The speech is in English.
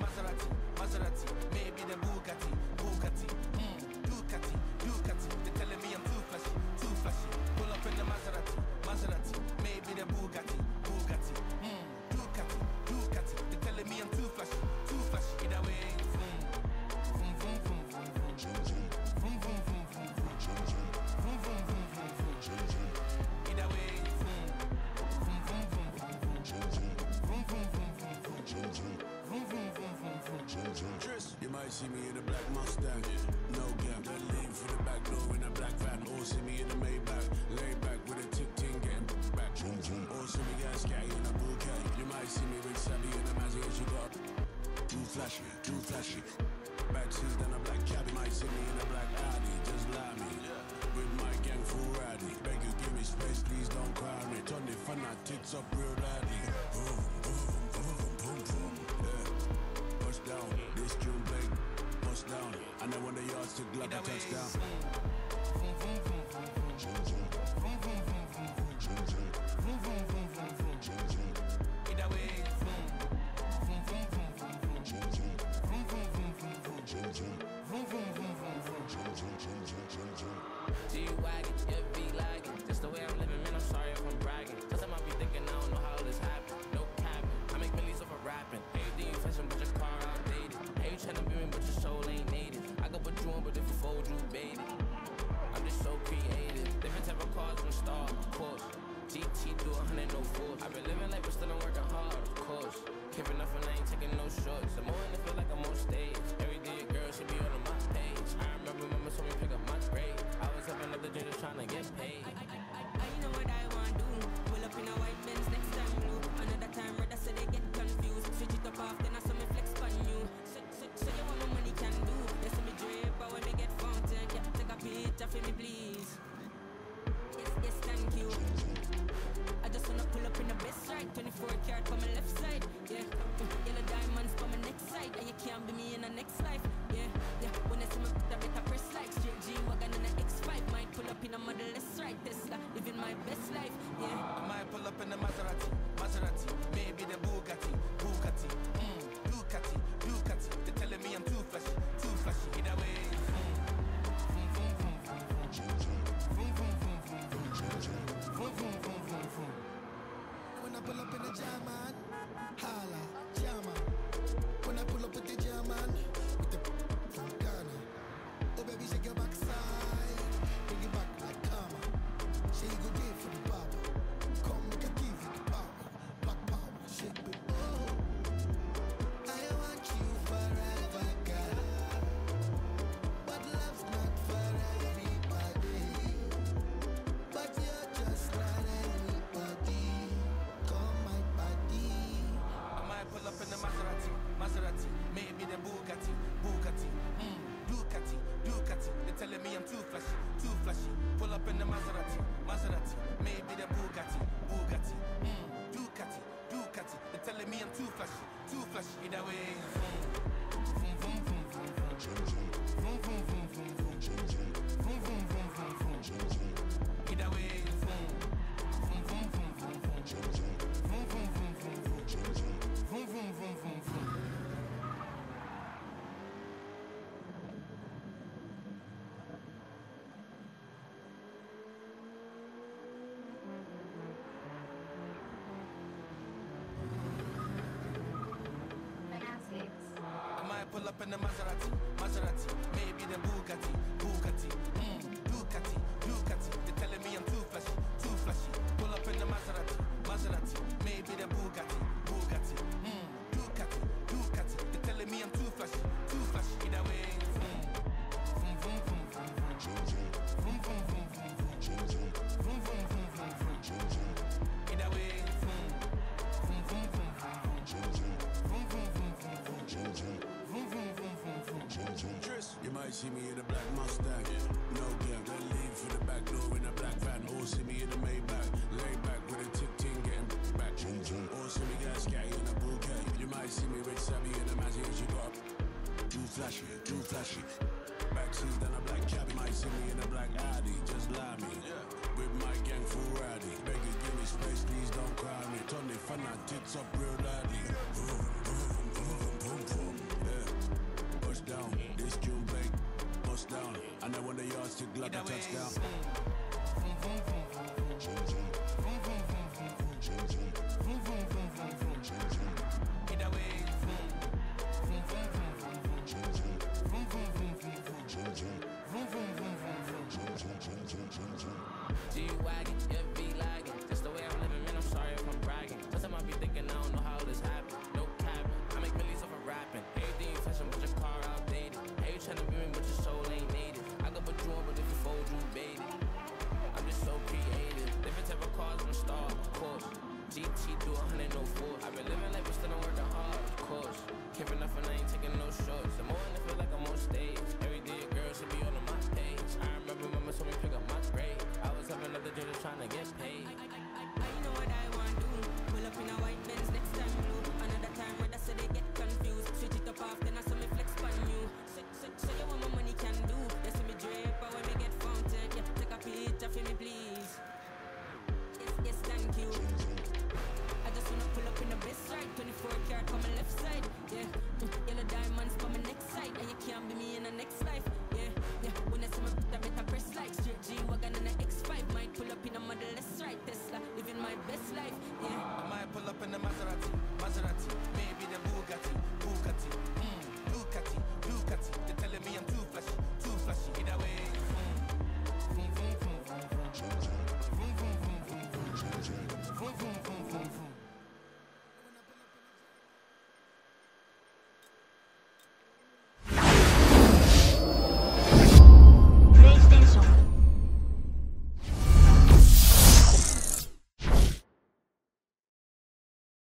Maserati, Maserati, maybe the Bugatti, Bugatti, mm, Ducati, Ducati. They're telling me I'm too flashy, too flashy. Pull up in the Maserati, Maserati. See me in a black Mustang, no gap. Then leave for the back door in a black van. Or see me in a Maybach, lay back with a tick ting getting back. Or see me get scatty in a bouquet. You might see me with Savvy in a Mazzy and she got too flashy, too flashy. Backseat then a black cabbie. Might see me in a black Audi, just lie me. With my gang full rowdy. Beg you give me space, please don't Toxic like a touchdown. Do? I've been living life, but still I'm working hard, of course. Keeping up and I ain't taking no shorts. I'm on it, feel like I'm on stage. next life. Yeah, yeah. When I see my I better press like straight G wagon in the X5. Might pull up in a model S right Tesla, living my best life. Yeah. I might pull up in a Maserati, Maserati, maybe the Bugatti, Bugatti, Mmm, Bugatti, Bugatti. They're telling me I'm too flashy, too flashy. Either way. When I pull up in the jam, man, holla, jam, man. When I pull up with the German, with the from Ghana. Oh baby, shake your backside, up in the Maserati, Maserati, maybe the Bugatti, Bugatti, mm, Ducati, Ducati. Might see me in a black Mustang, no gap. Then leave for the back door in a black van. Or see me in a Maybach, lay back with a tick ting getting back. Or see me get scatty in a bouquet. You might see me with Savvy in a Mazzy and she got too flashy, too flashy. Backseat then a black cabbie. Might see me in a black Audi, just lie me. With my gang full rowdy. Beg you give me space, please don't cry me. Turn the fanatics up real loudly. Boom, boom, boom, boom, boom. Yeah. Push down, break, bust down. I know when the yardstick like a I'm living. I'm be thinking I don't know how this happened. No cabin. I make millions off of rapping. Everything you touch, I'm with your car trying to be me, but your soul ain't.